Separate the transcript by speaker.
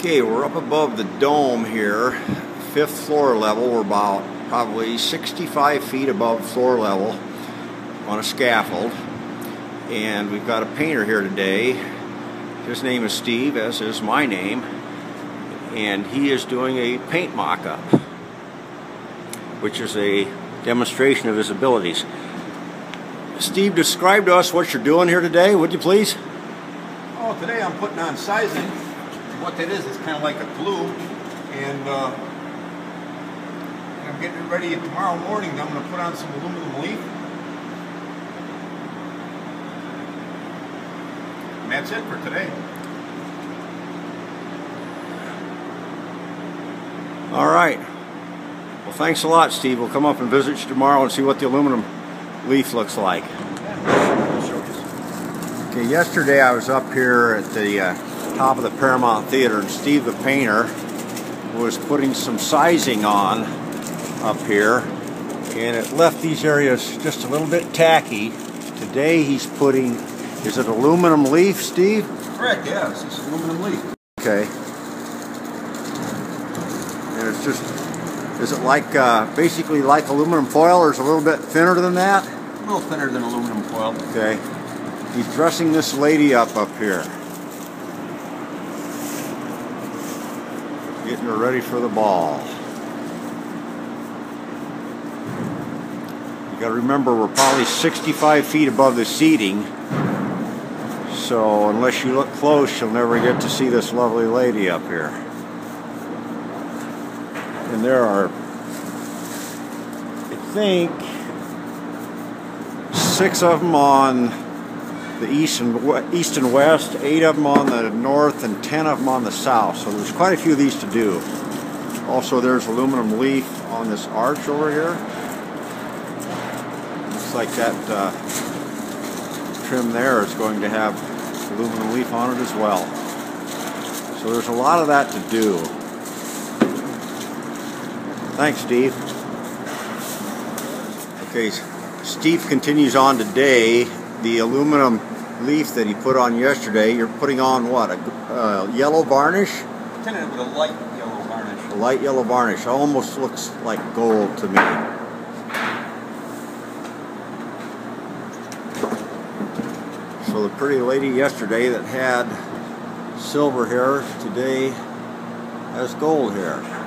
Speaker 1: Okay, we're up above the dome here, fifth floor level. We're about probably 65 feet above floor level on a scaffold. And we've got a painter here today. His name is Steve, as is my name. And he is doing a paint mock-up, which is a demonstration of his abilities. Steve, describe to us what you're doing here today, would you please?
Speaker 2: Oh, today I'm putting on sizing what that is, it's kind of like a glue, and, uh, and I'm getting it ready tomorrow morning. I'm going to put on some aluminum leaf. And that's it for today.
Speaker 1: All right. Well, thanks a lot, Steve. We'll come up and visit you tomorrow and see what the aluminum leaf looks like. Okay, yesterday I was up here at the uh, top of the Paramount Theater, and Steve the painter was putting some sizing on up here, and it left these areas just a little bit tacky. Today he's putting, is it aluminum leaf, Steve?
Speaker 2: Correct, yes, it's aluminum leaf.
Speaker 1: Okay. And it's just, is it like, uh, basically like aluminum foil, or is it a little bit thinner than that?
Speaker 2: A little thinner than aluminum foil.
Speaker 1: Okay. He's dressing this lady up up here. Getting her ready for the ball. You gotta remember we're probably 65 feet above the seating. So unless you look close, you'll never get to see this lovely lady up here. And there are, I think, six of them on the east and east and west, eight of them on the north, and ten of them on the south. So there's quite a few of these to do. Also, there's aluminum leaf on this arch over here. Looks like that uh, trim there is going to have aluminum leaf on it as well. So there's a lot of that to do. Thanks, Steve. Okay, Steve continues on today the aluminum leaf that he put on yesterday, you're putting on what? A uh, yellow varnish?
Speaker 2: Tinted with a light yellow varnish.
Speaker 1: A light yellow varnish. Almost looks like gold to me. So the pretty lady yesterday that had silver hair today has gold hair.